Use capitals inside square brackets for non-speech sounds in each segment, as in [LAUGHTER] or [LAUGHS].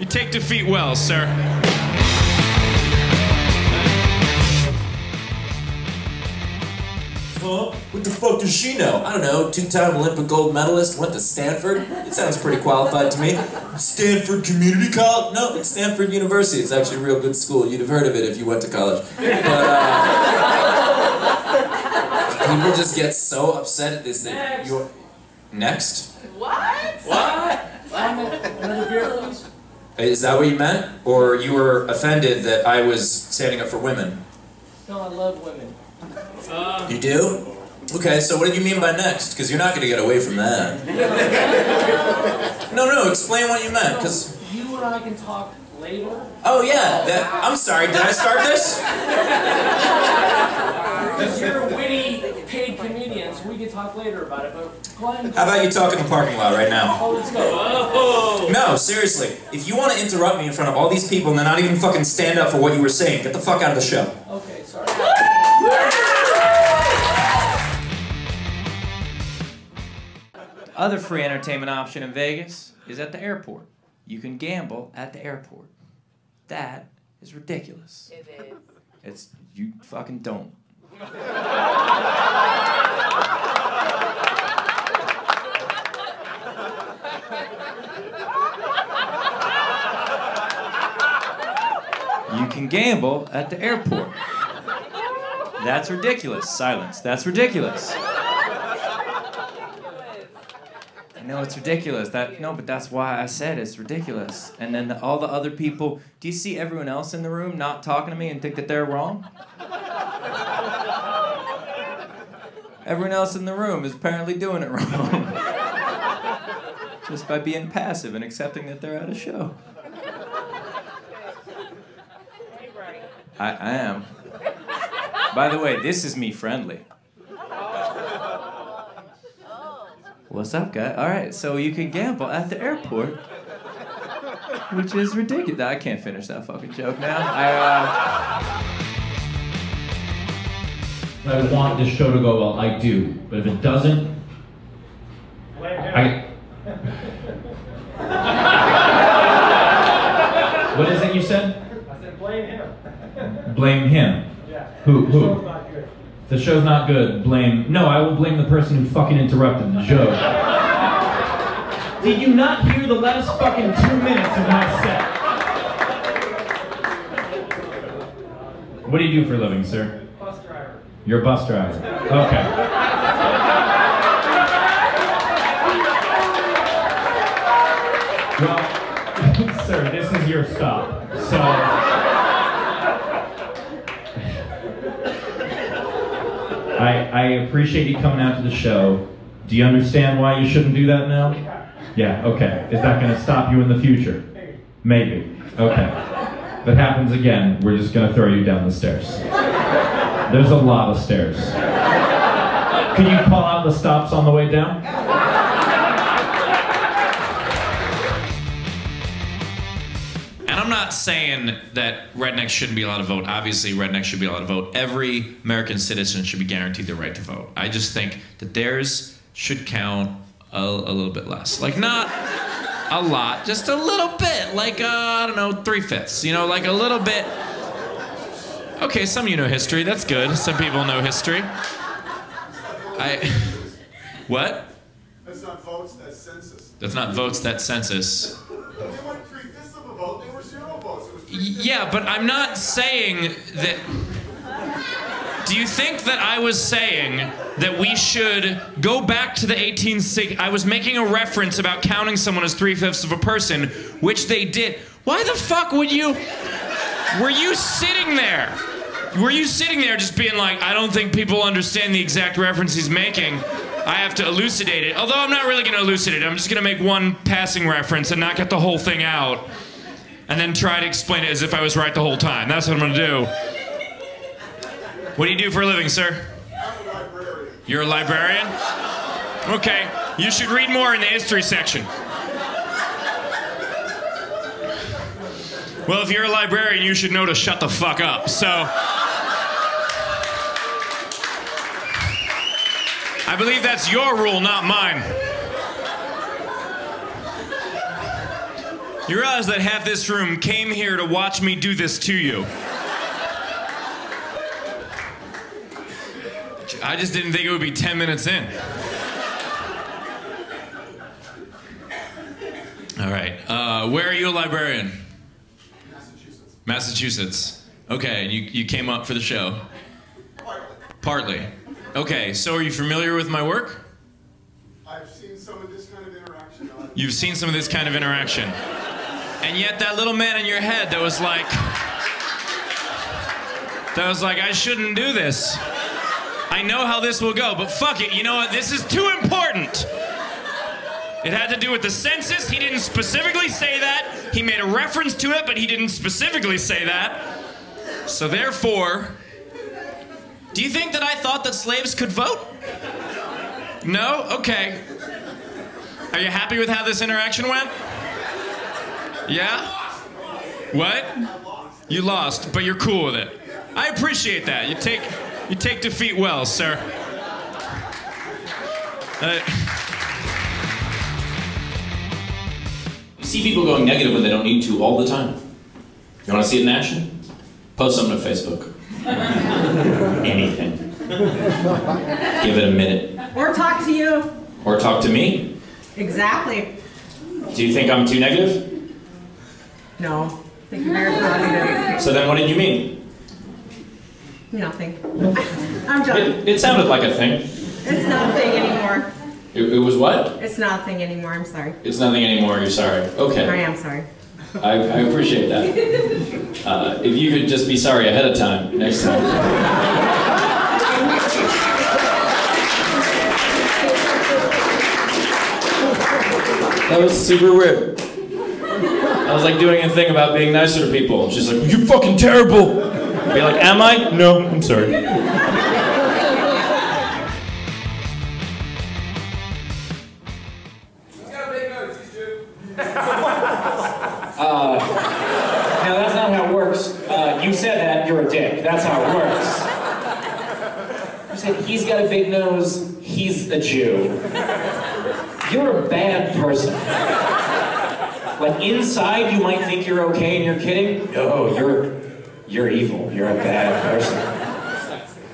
You take defeat well, sir. What the fuck does she know? I don't know. Two-time Olympic gold medalist, went to Stanford. It sounds pretty qualified to me. Stanford Community College? No, it's Stanford University. It's actually a real good school. You'd have heard of it if you went to college. But uh, people just get so upset at this. Next. You're next. Is that what you meant, or you were offended that I was standing up for women? No, I love women. You do? Okay, so what did you mean by next? Because you're not going to get away from that. No, no, explain what you meant, because... You and I can talk later. Oh, yeah, that... I'm sorry, did I start this? Because you're witty, paid comedians. We can talk later about it, but go ahead and How about you talk in the parking lot right now? Oh, let's go. No, seriously, if you want to interrupt me in front of all these people and then not even fucking stand up for what you were saying, get the fuck out of the show. Okay, sorry. Other free entertainment option in Vegas is at the airport. You can gamble at the airport. That is ridiculous. It is. It's you fucking don't. [LAUGHS] can gamble at the airport. That's ridiculous. Silence. That's ridiculous. I know it's ridiculous. That no, but that's why I said it's ridiculous. And then the, all the other people. Do you see everyone else in the room not talking to me and think that they're wrong? Everyone else in the room is apparently doing it wrong. [LAUGHS] Just by being passive and accepting that they're at a show. I, I am. By the way, this is me friendly. What's up, guy? All right, so you can gamble at the airport, which is ridiculous. I can't finish that fucking joke now. I, uh, I want this show to go well. I do, but if it doesn't, I. [LAUGHS] what is it you said? Blame him. [LAUGHS] Blame him. Yeah. Who? The Who? show's not good. The show's not good. Blame. No, I will blame the person who fucking interrupted the joke. Did you not hear the last fucking two minutes of my set? What do you do for a living, sir? Bus driver. You're a bus driver. Okay. Well, [LAUGHS] sir, this is your stop. So. I, I appreciate you coming out to the show. Do you understand why you shouldn't do that now? Yeah, okay. Is that going to stop you in the future? Maybe. Okay. If it happens again, we're just going to throw you down the stairs. There's a lot of stairs. Can you call out the stops on the way down? Not saying that rednecks shouldn't be allowed to vote. Obviously, rednecks should be allowed to vote. Every American citizen should be guaranteed the right to vote. I just think that theirs should count a, a little bit less. Like, not a lot, just a little bit. Like, uh, I don't know, three fifths. You know, like a little bit. Okay, some of you know history. That's good. Some people know history. I. [LAUGHS] What? That's not votes, that's census. That's not votes, that's census. They weren't three fifths of a vote, they were zero votes. It was three Yeah, but I'm not saying that. Do you think that I was saying that we should go back to the 1860s? I was making a reference about counting someone as three fifths of a person, which they did. Why the fuck would you? Were you sitting there? Were you sitting there just being like, I don't think people understand the exact reference he's making? I have to elucidate it. Although I'm not really going to elucidate it. I'm just going to make one passing reference and not get the whole thing out. And then try to explain it as if I was right the whole time. That's what I'm going to do. What do you do for a living, sir? You're a librarian? Okay. You should read more in the history section. Well, if you're a librarian, you should know to shut the fuck up. So. I believe that's your rule, not mine. You realize that half this room came here to watch me do this to you. I just didn't think it would be 10 minutes in. All right. Uh, where are you a librarian? Massachusetts. Massachusetts. Okay, and you, you came up for the show? Partly. Partly. Okay, so are you familiar with my work? I've seen some of this kind of interaction You've seen some of this kind of interaction. And yet that little man in your head that was like that was like I shouldn't do this. I know how this will go, but fuck it. You know what? This is too important. It had to do with the census. He didn't specifically say that. He made a reference to it, but he didn't specifically say that. So therefore, do you think that I thought that slaves could vote? No? Okay. Are you happy with how this interaction went? Yeah? What? You lost, but you're cool with it. I appreciate that. You take you take defeat well, sir. Uh, You see people going negative when they don't need to all the time. You want to see it in action? Post something to Facebook. [LAUGHS] Anything. Give it a minute. Or talk to you. Or talk to me. Exactly. Do you think I'm too negative? No. I think you're very positive. So then what did you mean? Nothing. [LAUGHS] I'm done. It, it sounded like a thing. It's not a thing anymore. It, it was what? It's not a thing anymore. I'm sorry. It's nothing anymore, you're sorry. Okay. I am sorry. I, I appreciate that. Uh, if you could just be sorry ahead of time next time. That was super weird. I was like doing a thing about being nicer to people. She's like, "You're fucking terrible." Be like, "Am I?" No, I'm sorry. Inside you might think you're okay and you're kidding. No, you're you're evil. You're a bad person.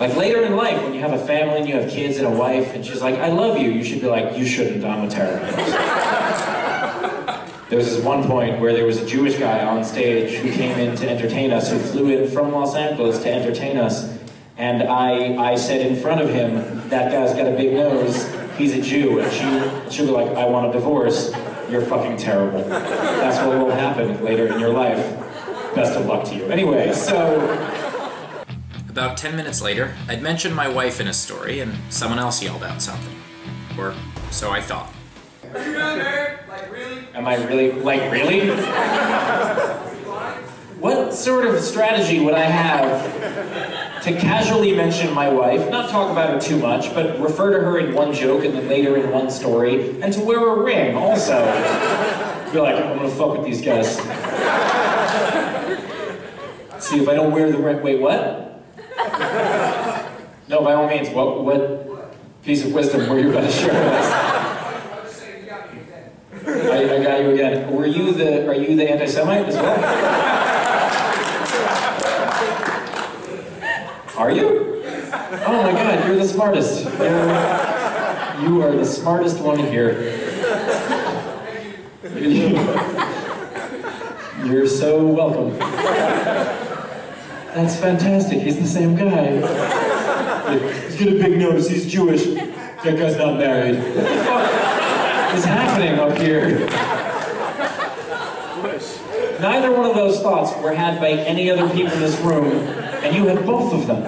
Like later in life, when you have a family and you have kids and a wife, and she's like, I love you, you should be like, you shouldn't, I'm a terrorist. There was this one point where there was a Jewish guy on stage who came in to entertain us, who flew in from Los Angeles to entertain us. And I, I said in front of him, that guy's got a big nose, he's a Jew. And she, she'll be like, I want a divorce, you're fucking terrible. That's what will happen later in your life. Best of luck to you. Anyway, so About 10 minutes later, I'd mentioned my wife in a story, and someone else yelled out something. Or so I thought. Am I really, like, really? What sort of strategy would I have to casually mention my wife, not talk about her too much, but refer to her in one joke and then later in one story, and to wear a ring also? [LAUGHS] Be like, I'm gonna fuck with these guys. See if I don't wear the ring. Wait, what? No, by all means, what, what piece of wisdom were you about to share with us? I, I got you again. Were you the? Are you the anti-Semite as well? [LAUGHS] Are you? Oh my God! You're the smartest. You're, you are the smartest one here. You're so welcome. That's fantastic. He's the same guy. He's got a big nose. He's Jewish. That guy's not married. What the fuck is happening up here? Neither one of those thoughts were had by any other people in this room, and you had both of them.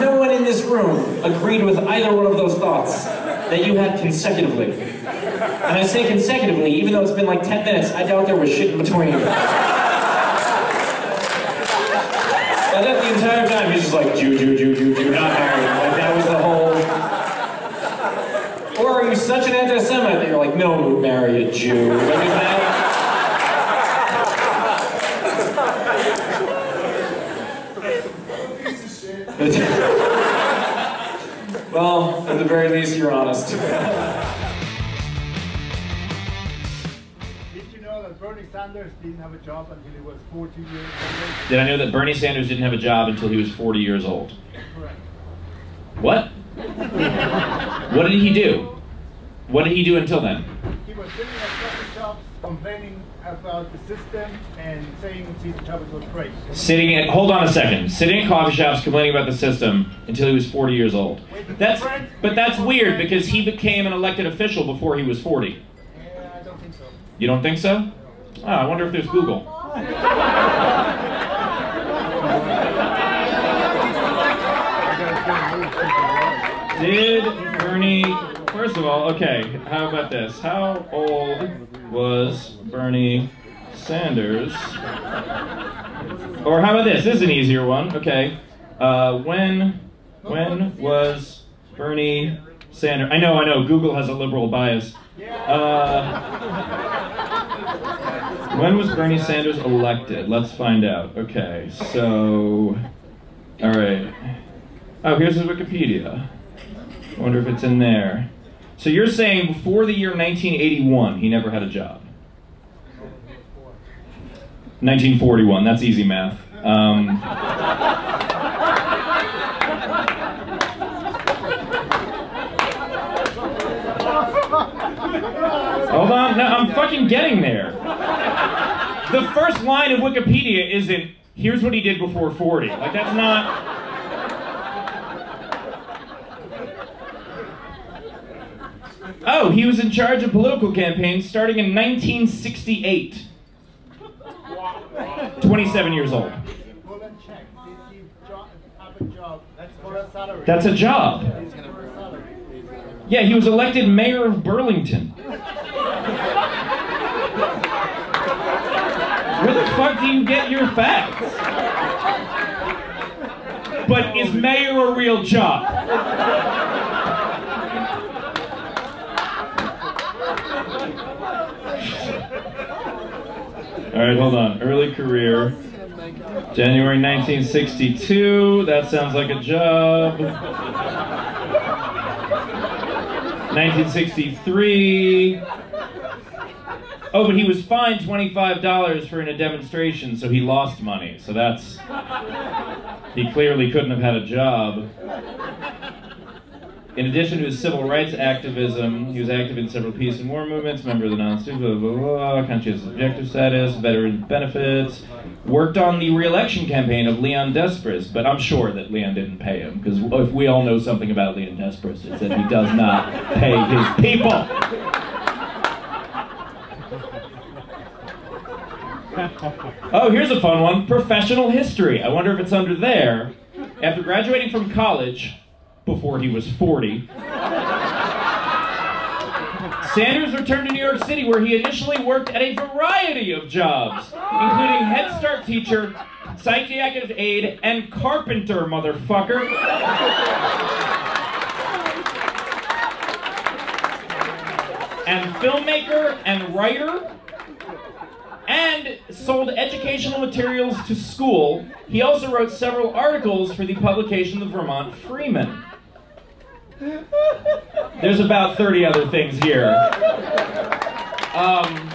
No one in this room agreed with either one of those thoughts that you had consecutively. And I say consecutively, even though it's been like 10 minutes, I doubt there was shit in between. I thought the entire time he's just like, Jew, Jew, Jew, Jew, Jew, not married. Like that was the whole. Or are you such an anti-Semite that you're like, no one would marry a Jew? Like, is [LAUGHS] that... well, at the very least, you're honest. Did you know that Bernie Sanders didn't have a job until he was 40 years old? Did I know that Bernie Sanders didn't have a job until he was 40 years old? Correct. What? what did he do? What did he do until then? He was sitting at coffee shops complaining about uh, the system and saying Cesar Chavez was great. Sitting at hold on a second. Sitting in coffee shops complaining about the system until he was 40 years old. That's but that's weird because he became an elected official before he was 40. Yeah, I don't think so. You don't think so? Oh, I wonder if there's Google. [LAUGHS] Did Bernie First of all, okay, how about this? How old was Bernie Sanders? Or how about this? This is an easier one. Okay. Uh, when when was Bernie Sanders? I know, I know. Google has a liberal bias. Uh, when was Bernie Sanders elected? Let's find out. Okay, so, all right. Oh, here's his Wikipedia. I wonder if it's in there. So you're saying before the year 1981, he never had a job? 1941. That's easy math. Um, hold on, no, I'm fucking getting there. The first line of Wikipedia isn't "Here's what he did before 40." Like that's not. Oh, he was in charge of political campaigns starting in 1968. 27 years old. That's a job. Yeah, he was elected mayor of Burlington. Where the fuck do you get your facts? But is mayor a real job? All right, hold on. Early career. January 1962. That sounds like a job. 1963. Oh, but he was fined $25 for in a demonstration, so he lost money. So that's. He clearly couldn't have had a job. In addition to his civil rights activism, he was active in several peace and war movements, member of the non-state, blah, blah, blah, conscientious objective status, veteran benefits, worked on the re-election campaign of Leon Despres, but I'm sure that Leon didn't pay him, because if we all know something about Leon Despres, it's that he does not pay his people. Oh, here's a fun one. Professional history. I wonder if it's under there. After graduating from college, before he was 40, Sanders returned to New York City where he initially worked at a variety of jobs, including Head Start teacher, psychiatric aide, and carpenter, motherfucker. and filmmaker and writer and sold educational materials to school. He also wrote several articles for the publication the Vermont Freeman. There's about 30 other things here. Um,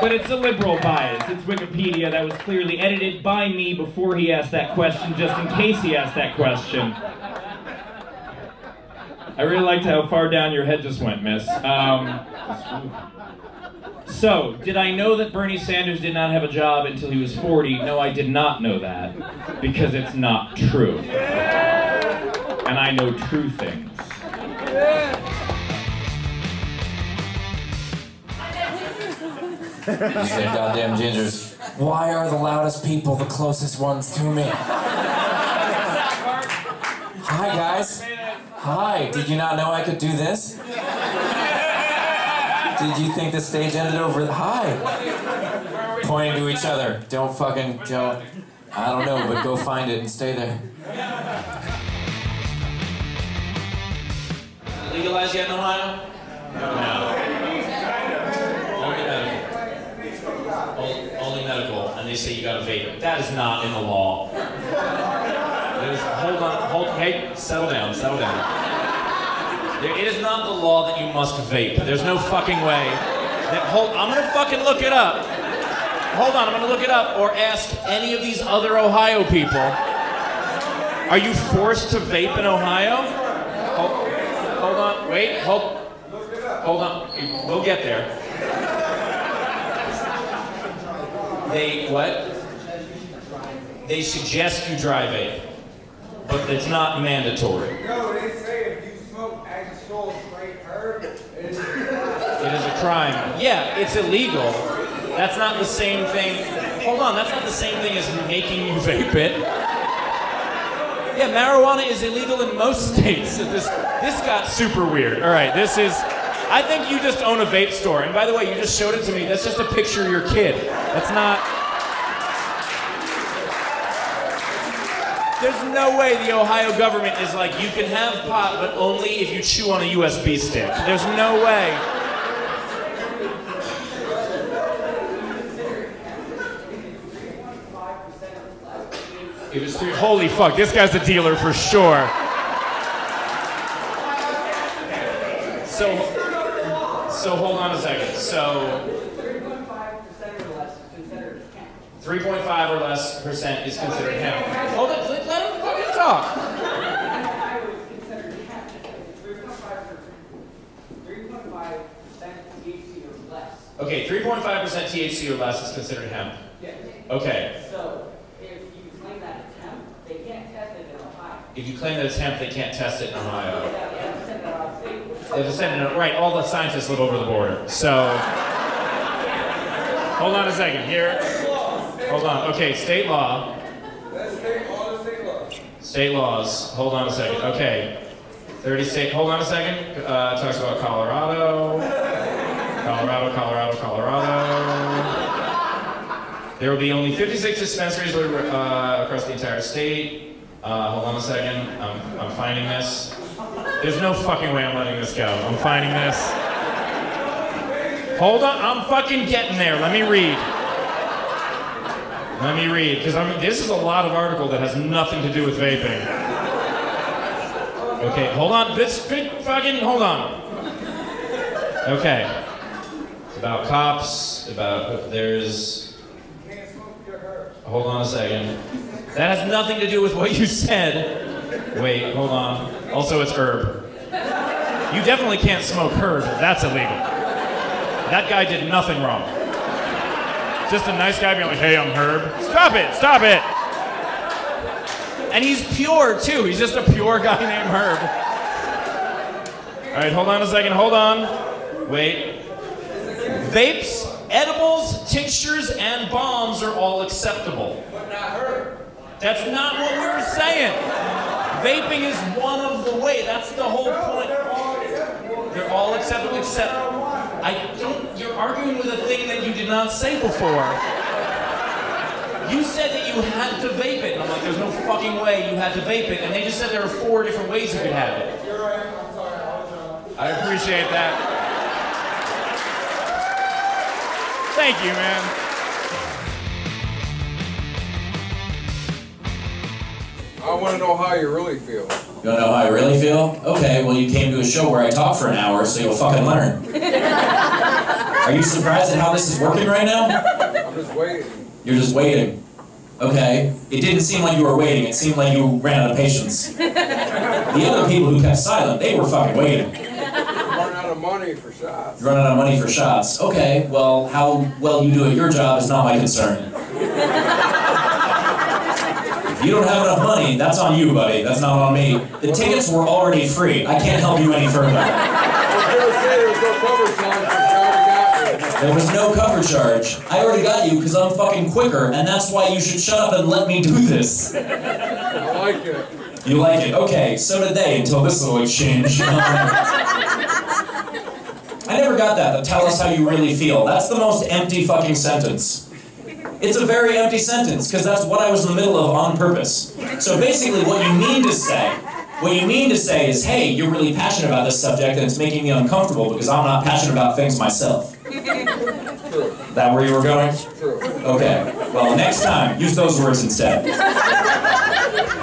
but it's a liberal bias. It's Wikipedia that was clearly edited by me before he asked that question, just in case he asked that question. I really liked how far down your head just went, miss. Um, so, did I know that Bernie Sanders did not have a job until he was 40? No, I did not know that, because it's not true. And I know true things. These damn goddamn gingers. Why are the loudest people the closest ones to me? Hi, guys. Hi. Did you not know I could do this? Did you think the stage ended over? Hi. Pointing to each other. Don't fucking don't. I don't know, but go find it and stay there. Legalized yet in Ohio? No. no. Only medical. Only, medical, and they say you gotta vape. That is not in the law. Is, hold on, hold, hey, settle down, settle down. There, it is not the law that you must vape. There's no fucking way That- hold, I'm gonna fucking look it up. Hold on, I'm gonna look it up or ask any of these other Ohio people. Are you forced to vape in Ohio? Hold, hold on, wait, hold, hold on. We'll get there. They what? They suggest you drive vape, but it's not mandatory. No, they say if you smoke actual straight herb, it's a crime. Yeah, it's illegal. That's not the same thing. Hold on, that's not the same thing as making you [LAUGHS] vape it. Yeah, marijuana is illegal in most [LAUGHS] states. This this got super weird. All right, this is. I think you just own a vape store. And by the way, you just showed it to me. That's just a picture of your kid. That's not. There's no way the Ohio government is like, you can have pot, but only if you chew on a USB stick. There's no way. Three. Holy fuck, this guy's a dealer for sure. So, so hold on a second. So, 3.5 or less percent is considered hemp. Hold on, let let him fucking talk. Okay, 3.5% THC or less is considered hemp. Okay. So, if you claim that it's hemp, they can't test it in Ohio. If you claim that it's hemp, they can't test it in Ohio. Yeah, they have to send it out right, all the scientists live over the border. So, hold on a second here. Hold on. Okay, state law. State laws. Hold on a second. Okay. 30 state. Hold on a second. Uh, talks about Colorado. Colorado, Colorado, Colorado. There will be only 56 dispensaries uh, across the entire state. Uh, hold on a second. I'm, I'm finding this. There's no fucking way I'm letting this go. I'm finding this. Hold on. I'm fucking getting there. Let me read. Let me read, because I'm. This is a lot of article that has nothing to do with vaping. Okay, hold on. This big fucking hold on. Okay. It's about cops. About there's. Hold on a second. That has nothing to do with what you said. Wait, hold on. Also, it's herb. You definitely can't smoke herb. That's illegal. That guy did nothing wrong. Just a nice guy being like, hey, I'm Herb. Stop it, stop it. And he's pure too. He's just a pure guy [LAUGHS] named Herb. All right, hold on a second, hold on. Wait. Vapes, edibles, tinctures, and balms are all acceptable. But not herb. That's not what we were saying. Vaping is one of the way. That's the whole point. They're all acceptable except I don't you're arguing with a thing that you did not say before. You said that you had to vape it. And I'm like, there's no fucking way you had to vape it. And they just said there are four different ways you could have it. You're right. I'm sorry. I apologize. I appreciate that. Thank you, man. I want to know how you really feel. You wanna know how I really feel? Okay, well you came to a show where I talk for an hour, so you'll fucking learn. [LAUGHS] Are you surprised at how this is working right now? I'm just waiting. You're just waiting. Okay. It didn't seem like you were waiting, it seemed like you ran out of patience. The other people who kept silent, they were fucking waiting. I'm running out of money for shots. You're running out of money for shots. Okay, well, how well you do at your job is not my concern. [LAUGHS] You don't have enough money, that's on you, buddy. That's not on me. The tickets were already free. I can't help you any further. But. There was no cover charge. I already got you because I'm fucking quicker, and that's why you should shut up and let me do this. I like it. You like it? Okay, so did they until this little exchange. Um, I never got that. The tell us how you really feel. That's the most empty fucking sentence. It's a very empty sentence because that's what I was in the middle of on purpose. So basically, what you mean to say, what you mean to say is, hey, you're really passionate about this subject and it's making me uncomfortable because I'm not passionate about things myself. That where you were going? True. Okay. Well, next time, use those words instead.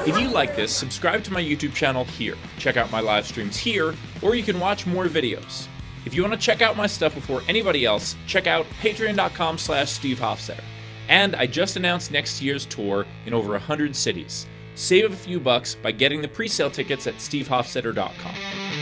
If you like this, subscribe to my YouTube channel here. Check out my live streams here, or you can watch more videos. If you want to check out my stuff before anybody else, check out patreon.com slash Steve Hofstetter. And I just announced next year's tour in over 100 cities. Save a few bucks by getting the pre-sale tickets at stevehofstetter.com.